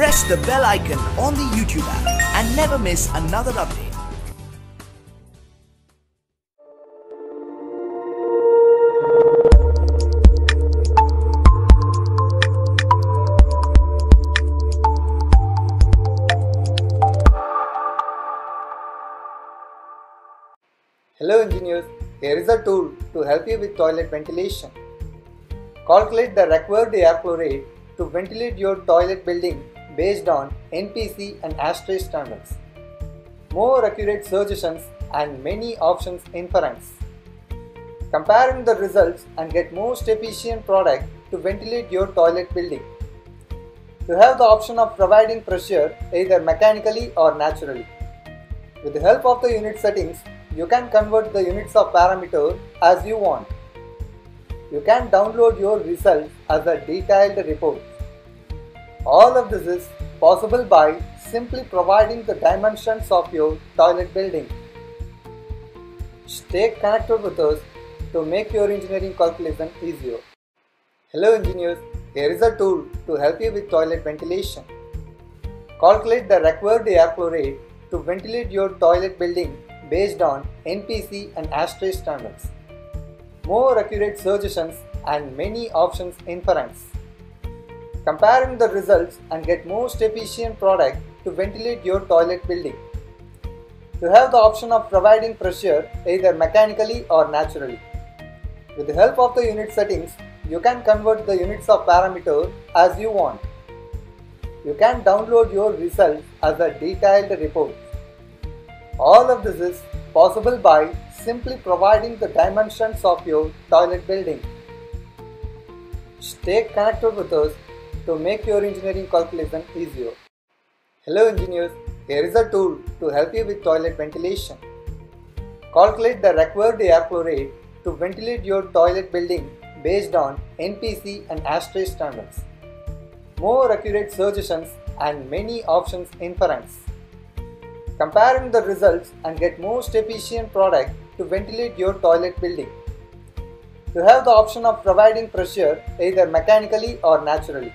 press the bell icon on the YouTube app and never miss another update. Hello engineers, here is a tool to help you with toilet ventilation. Calculate the required air flow rate to ventilate your toilet building based on NBC and ASHRAE standards. More accurate suggestions and many options inference. Comparing the results and get most efficient product to ventilate your toilet building. You have the option of providing pressure either mechanically or naturally. With the help of the unit settings, you can convert the units of parameter as you want. You can download your results as a detailed report. All of this is possible by simply providing the dimensions of your toilet building. Stay connected with us to make your engineering calculation easier. Hello engineers, here is a tool to help you with toilet ventilation. Calculate the required air flow rate to ventilate your toilet building based on NBC and ASHRAE standards. More accurate suggestions and many options inference. Comparing the results and get most efficient product to ventilate your toilet building. You have the option of providing pressure either mechanically or naturally. With the help of the unit settings, you can convert the units of parameter as you want. You can download your results as a detailed report. All of this is possible by simply providing the dimensions of your toilet building. Stay connected with us to make your engineering calculation easier. Hello engineers, here is a tool to help you with toilet ventilation. Calculate the required air flow rate to ventilate your toilet building based on NBC and ASHRAE standards. More accurate suggestions and many options inference. Comparing the results and get most efficient product to ventilate your toilet building. You have the option of providing pressure either mechanically or naturally.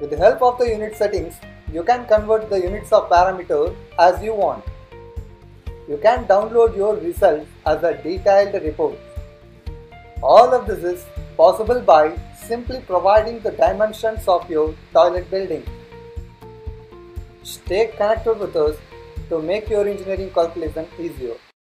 With the help of the unit settings, you can convert the units of parameter as you want. You can download your results as a detailed report. All of this is possible by simply providing the dimensions of your toilet building. Stay connected with us to make your engineering calculation easier.